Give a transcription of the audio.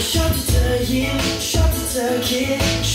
Shot to you, shot to kid.